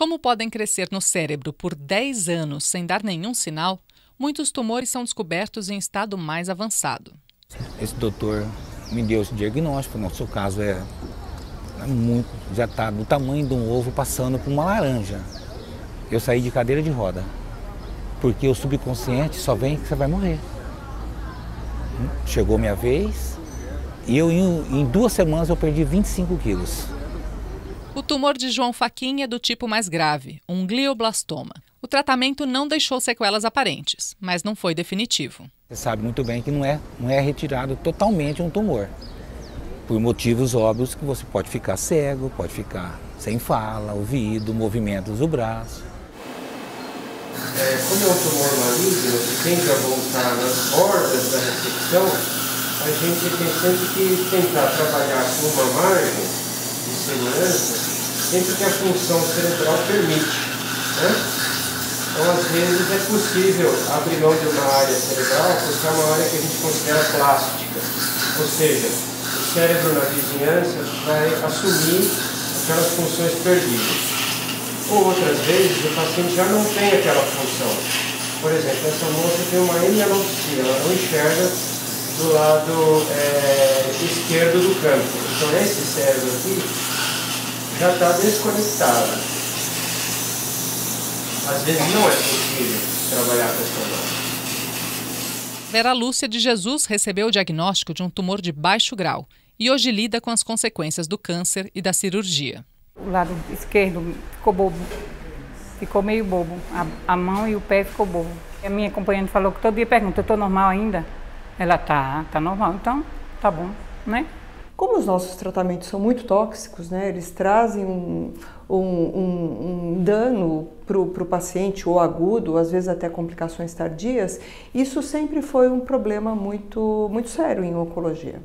Como podem crescer no cérebro por 10 anos sem dar nenhum sinal, muitos tumores são descobertos em estado mais avançado. Esse doutor me deu esse diagnóstico, no seu caso é, é muito, já está do tamanho de um ovo passando por uma laranja. Eu saí de cadeira de roda, porque o subconsciente só vem que você vai morrer. Chegou minha vez e eu em, em duas semanas eu perdi 25 quilos. O tumor de João Faquin é do tipo mais grave, um glioblastoma. O tratamento não deixou sequelas aparentes, mas não foi definitivo. Você sabe muito bem que não é, não é retirado totalmente um tumor. Por motivos óbvios que você pode ficar cego, pode ficar sem fala, ouvido, movimentos do braço. É, como é um tumor maligno que tende a voltar nas bordas da recepção, a gente tem sempre que tentar trabalhar com uma margem segurança sempre que a função cerebral permite. Né? Então, às vezes, é possível abrir mão de uma área cerebral porque é uma área que a gente considera plástica. Ou seja, o cérebro na vizinhança vai assumir aquelas funções perdidas. Ou outras vezes, o paciente já não tem aquela função. Por exemplo, essa moça tem uma hemianopsia, ela não enxerga do lado é, esquerdo do campo. Então esse cérebro aqui já está desconectado. Às vezes não é possível trabalhar com essa mão. Vera Lúcia de Jesus recebeu o diagnóstico de um tumor de baixo grau e hoje lida com as consequências do câncer e da cirurgia. O lado esquerdo ficou bobo, ficou meio bobo. A, a mão e o pé ficou bobo. A minha acompanhante falou que todo dia pergunta, eu estou normal ainda? Ela tá, tá normal, então tá bom, né? Como os nossos tratamentos são muito tóxicos, né, eles trazem um, um, um, um dano para o paciente, ou agudo, às vezes até complicações tardias, isso sempre foi um problema muito, muito sério em oncologia.